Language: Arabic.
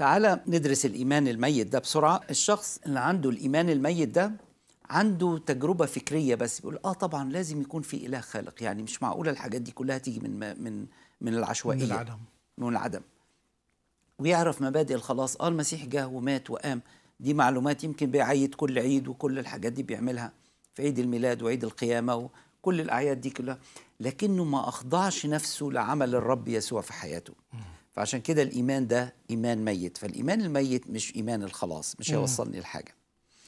تعالى ندرس الإيمان الميت ده بسرعة. الشخص اللي عنده الإيمان الميت ده عنده تجربة فكرية بس بيقول آه طبعا لازم يكون في إله خالق. يعني مش معقولة الحاجات دي كلها تيجي من من من العشوائية من العدم. من العدم. ويعرف مبادئ الخلاص. آه المسيح جه ومات وقام. دي معلومات يمكن بيعيد كل عيد وكل الحاجات دي بيعملها في عيد الميلاد وعيد القيامة وكل الأعياد دي كلها. لكنه ما أخضعش نفسه لعمل الرب يسوع في حياته. فعشان كده الإيمان ده إيمان ميت. فالإيمان الميت مش إيمان الخلاص مش هيوصلني لحاجة.